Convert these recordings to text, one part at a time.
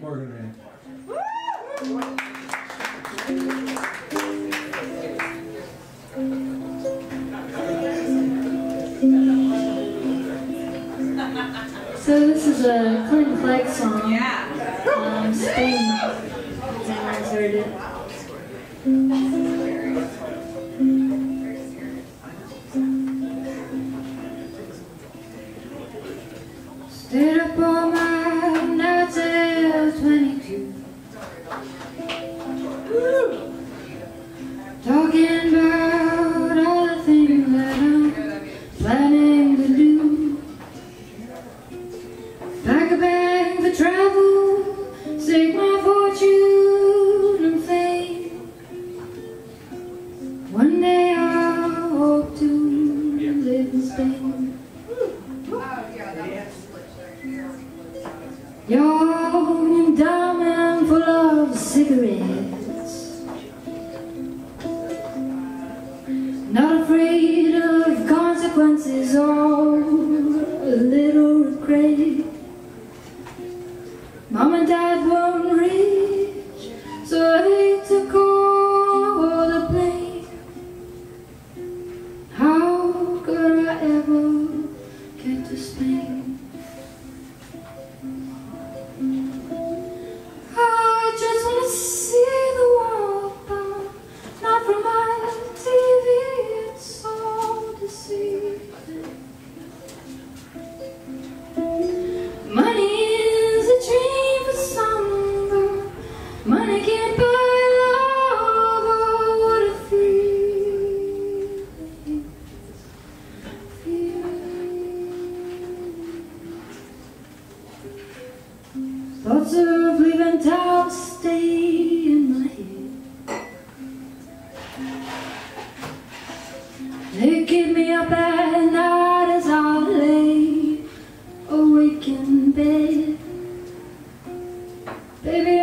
Morgan Erina. So this is a Clinton Clegg song. Yeah. Um, Spain. I heard it. Stayed up all Talking about all the things that I'm planning to do. Pack a bag for travel, seek my fortune and fame. One day I hope to live in Spain. Young and dumb and full of cigarettes. Consequences or a little regret. Mom and dad weren't rich, so they took all the blame. How could I ever Thoughts of leaving town stay in my head. They keep me up at night as I lay awake in bed. Baby,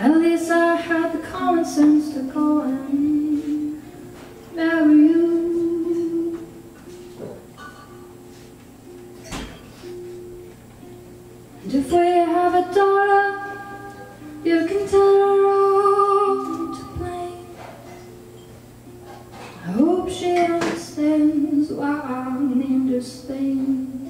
At least I had the common sense to go and marry you. And if we have a daughter, you can tell her all to blame. I hope she understands why I named her Spain.